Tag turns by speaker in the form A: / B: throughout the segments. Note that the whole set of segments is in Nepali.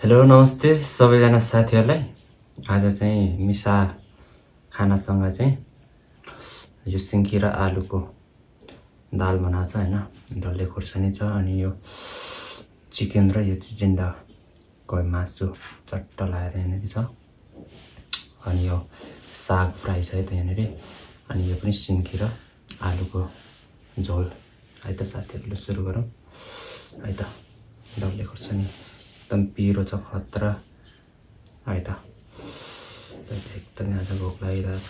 A: हेलो नमस्ते सबैजना साथीहरूलाई। आज चाहिँ मिसा खानासँग चाहिँ यो सिन्की र आलुको दाल बनाएको छ होइन? डल्ले खोर्सानी छ अनि यो चिकन र यो चिचिन्डाको मासु चट्ट लगाएर यहाँनिर छ। अनि यो साग फ्राई छ है त यहाँनिर। अनि यो पनि सिन्की र आलुको झोल है त साथीहरूले सुरु गरौँ। है त डल्ले खोर्सानी। पिरो छ खतरा है त एकदमै आज भोक लागिरहेछ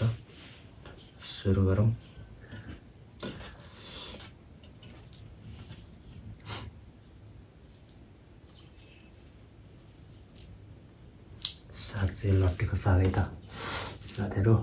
A: सुरु गरौँ साग चाहिँ लट्टेको साग है त साथीहरू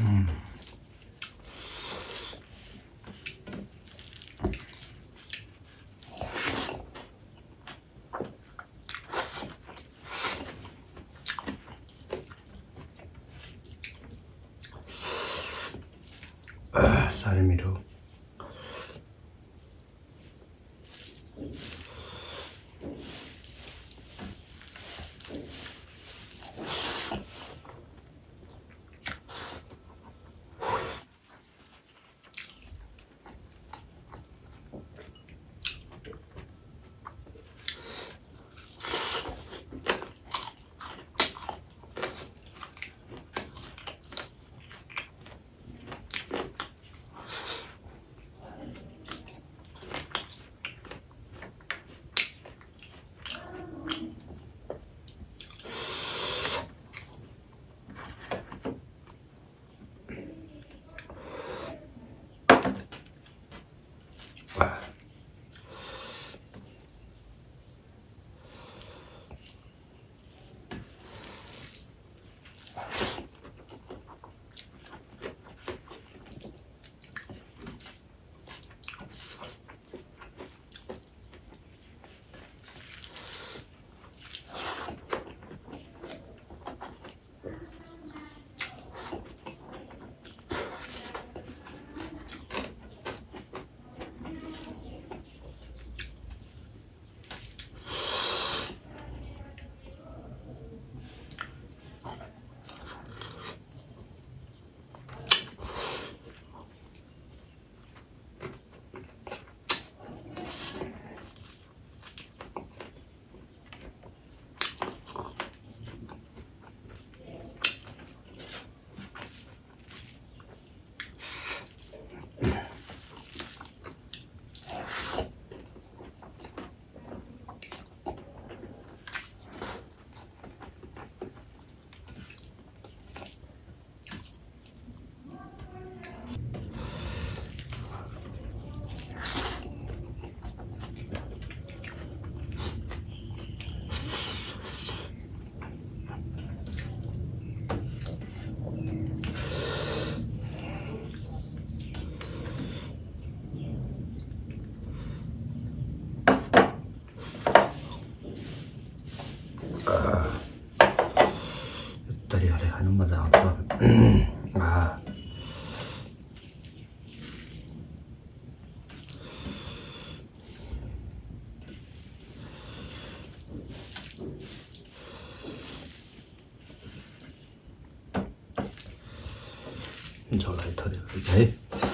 A: 음. 쌀이 미루 मिठो तरिकाले खानु मजा आउँछ आ, झोलाई थोरै है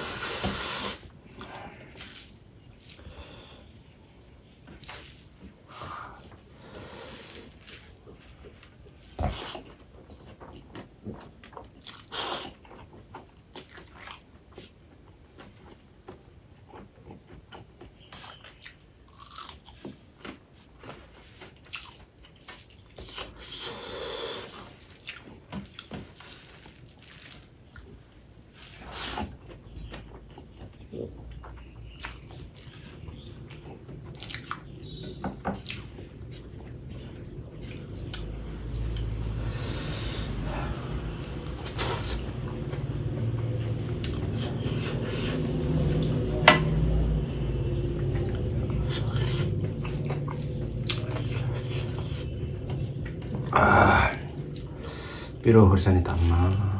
A: पिरो खुर्सानी धम्मा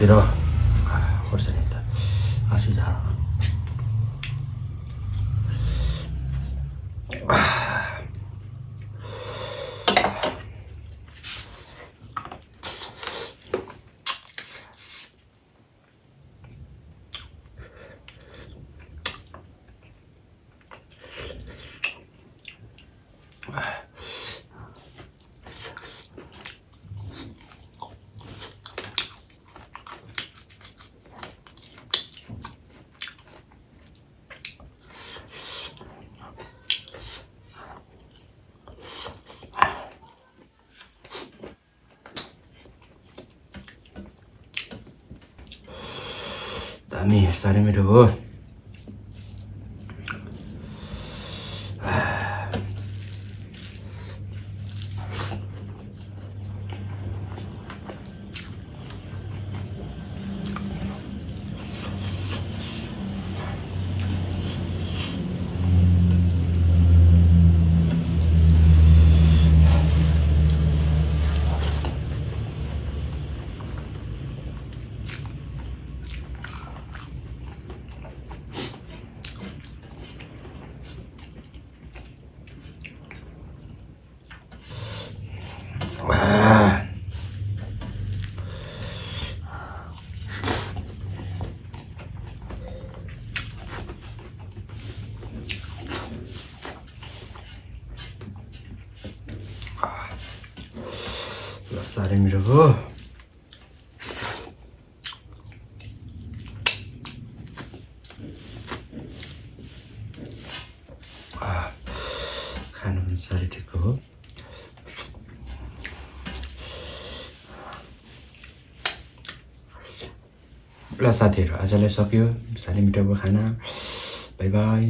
A: पिरो खुर्सानी दामी साह्रै मिठो हो साह्रै मिठो हो खानु पनि हो ल साथीहरू आजलाई सक्यो साह्रै मिठो खाना बाई बाई